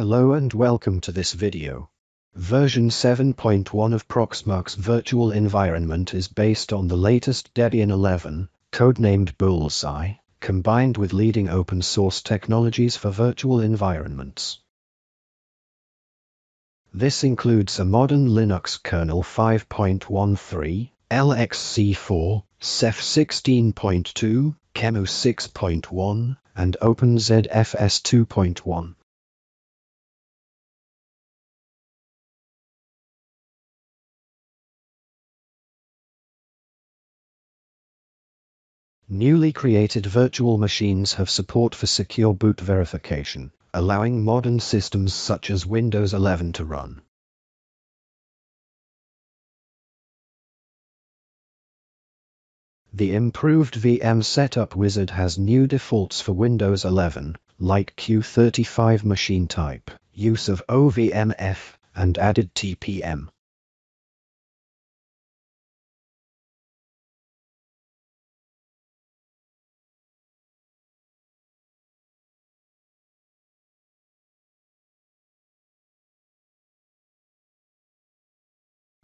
Hello and welcome to this video. Version 7.1 of Proxmox virtual environment is based on the latest Debian 11, codenamed Bullseye, combined with leading open source technologies for virtual environments. This includes a modern Linux kernel 5.13, LXC4, Ceph 16.2, QEMU 6.1, and OpenZFS 2.1. Newly created virtual machines have support for secure boot verification, allowing modern systems such as Windows 11 to run. The improved VM setup wizard has new defaults for Windows 11, like Q35 machine type, use of OVMF, and added TPM.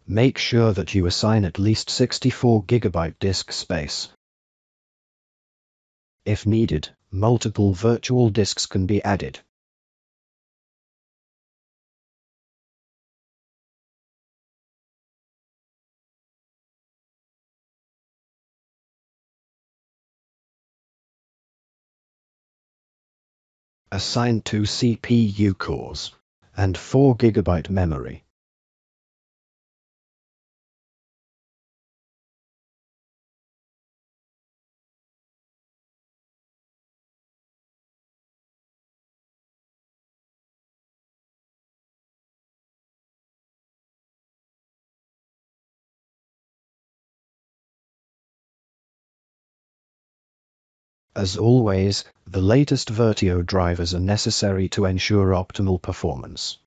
Make sure that you assign at least 64 GB disk space. If needed, multiple virtual disks can be added. Assign two CPU cores and 4 GB memory. As always, the latest Virtio drivers are necessary to ensure optimal performance.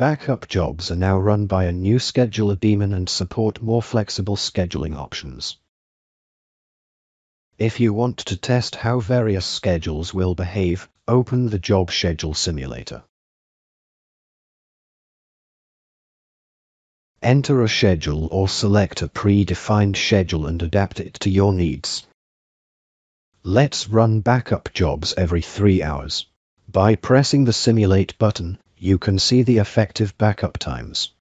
Backup jobs are now run by a new scheduler daemon and support more flexible scheduling options. If you want to test how various schedules will behave, open the Job Schedule Simulator. Enter a schedule or select a predefined schedule and adapt it to your needs. Let's run backup jobs every 3 hours. By pressing the Simulate button, you can see the effective backup times.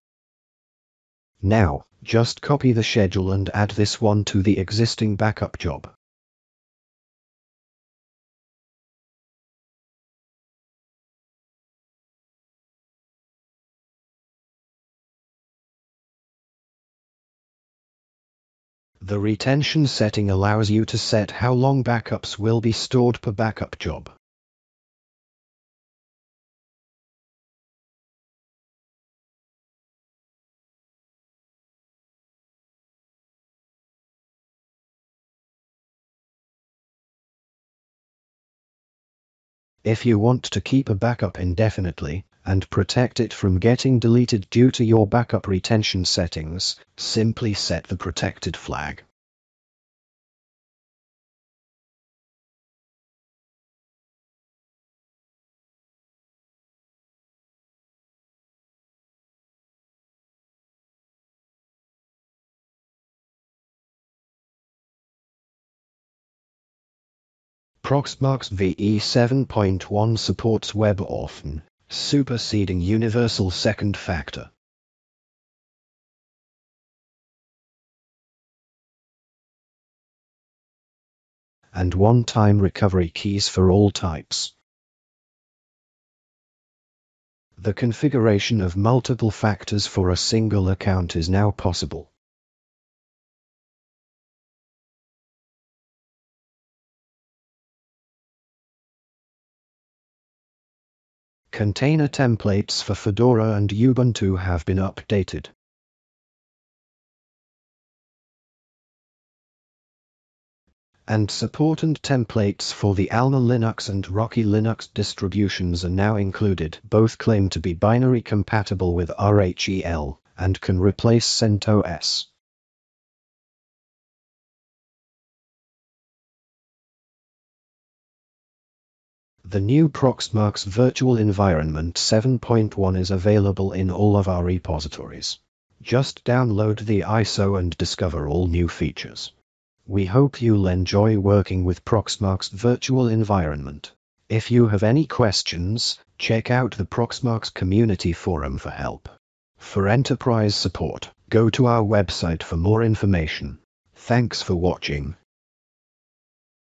Now, just copy the schedule and add this one to the existing backup job. The retention setting allows you to set how long backups will be stored per backup job. If you want to keep a backup indefinitely and protect it from getting deleted due to your backup retention settings, simply set the protected flag. Proxmox VE 7.1 supports web WebAuthn, superseding Universal Second Factor. and one-time recovery keys for all types. The configuration of multiple factors for a single account is now possible. Container templates for Fedora and Ubuntu have been updated. and support and templates for the Alma Linux and Rocky Linux distributions are now included. Both claim to be binary compatible with RHEL and can replace CentOS. The new Proxmox Virtual Environment 7.1 is available in all of our repositories. Just download the ISO and discover all new features. We hope you'll enjoy working with Proxmox Virtual Environment. If you have any questions, check out the Proxmox Community Forum for help. For enterprise support, go to our website for more information. Thanks for watching.